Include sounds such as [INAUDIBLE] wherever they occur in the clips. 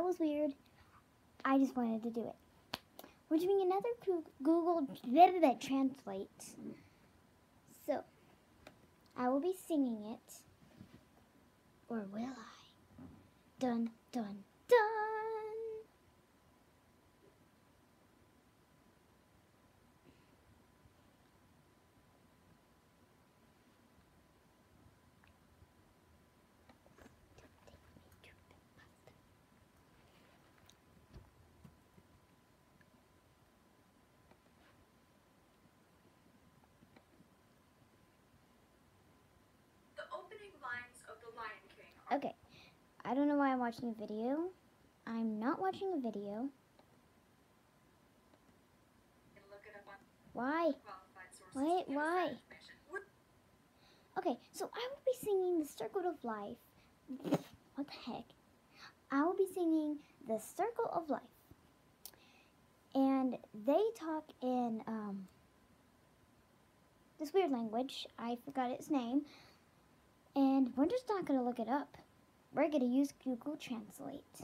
was weird. I just wanted to do it. We're doing another Google Translate. So, I will be singing it. Or will I? Dun, dun, dun. Okay. I don't know why I'm watching a video. I'm not watching a video. Why? Why- why? Okay, so I will be singing the Circle of Life. [LAUGHS] What the heck? I will be singing the Circle of Life. And they talk in um, this weird language. I forgot its name. And we're just not going to look it up. We're going to use Google Translate.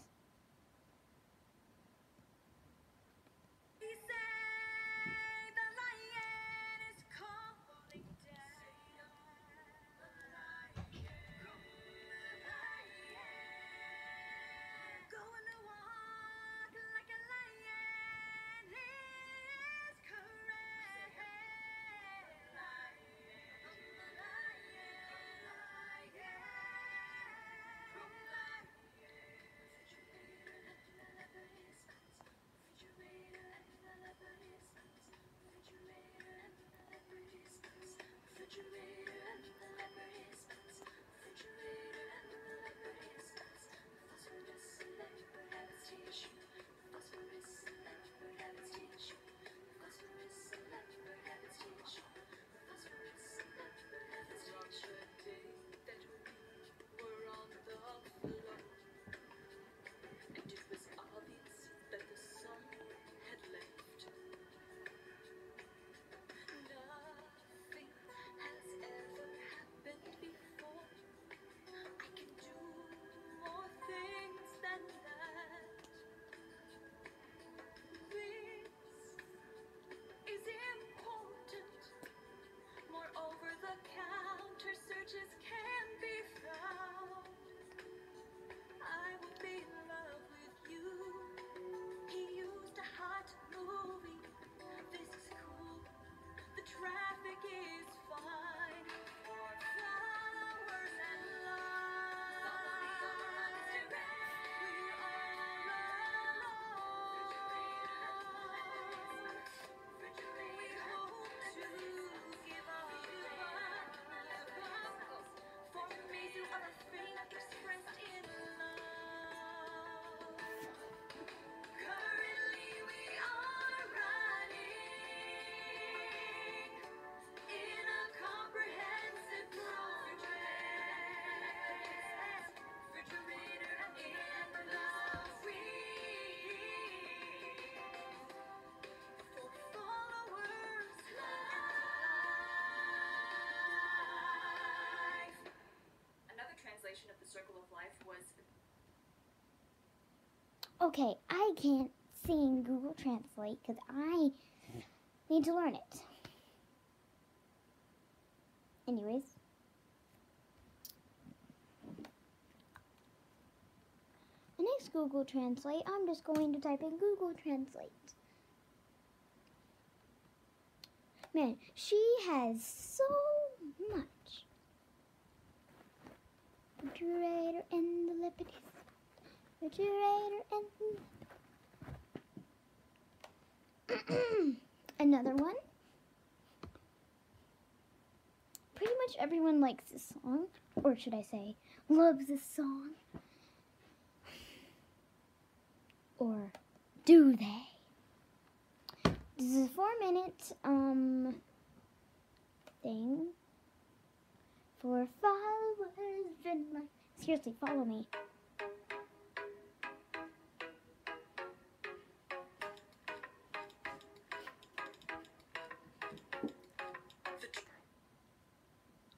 Circle of Life was Okay, I can't sing Google Translate because I need to learn it. Anyways. The next Google Translate, I'm just going to type in Google Translate. Man, she has so much. Refrigerator and the lippity refrigerator and [COUGHS] another one. Pretty much everyone likes this song, or should I say, loves this song. Or do they? This is a four minute um thing for followers in life. Seriously, follow me.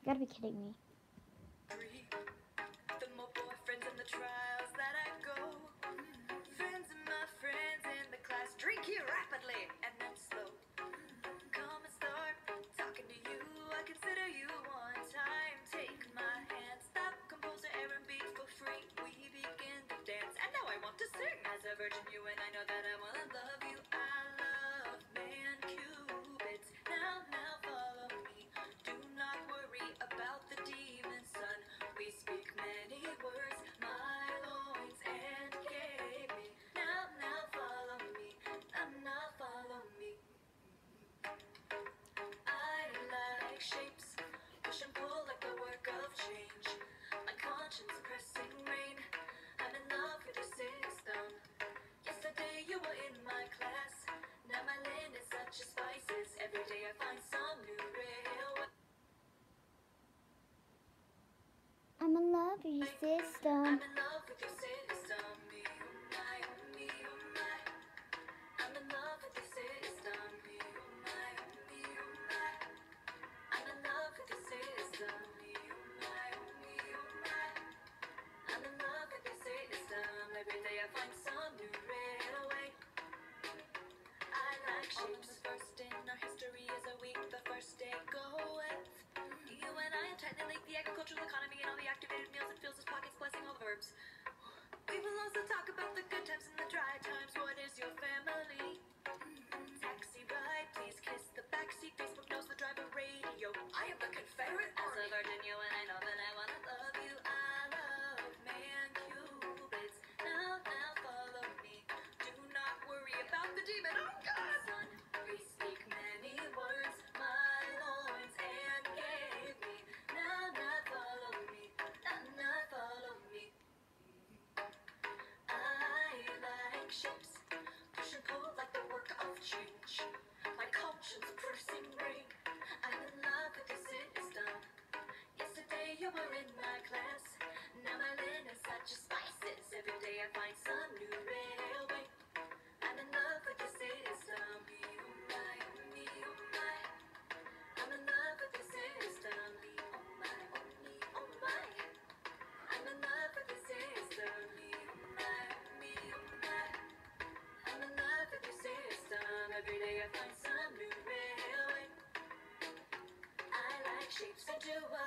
You gotta be kidding me. Virgin U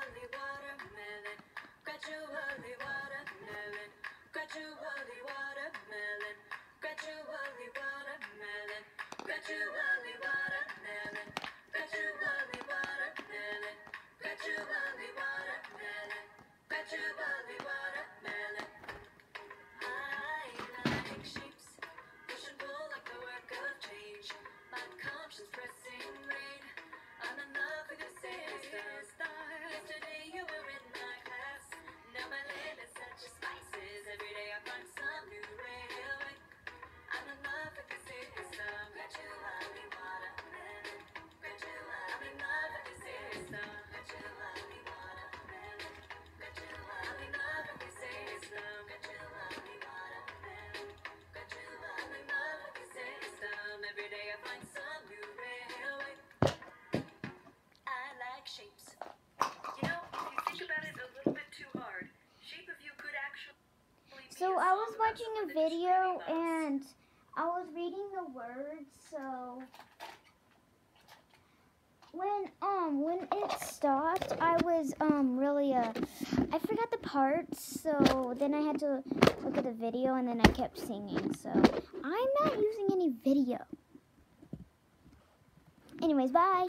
Gradually watermelon, gradually watermelon, gradually watermelon, gradually watermelon, gradually watermelon, gradually watermelon, gradually watermelon, gradually was watching a video and I was reading the words, so when um when it stopped, I was um really uh I forgot the parts, so then I had to look at the video and then I kept singing. So I'm not using any video. Anyways, bye.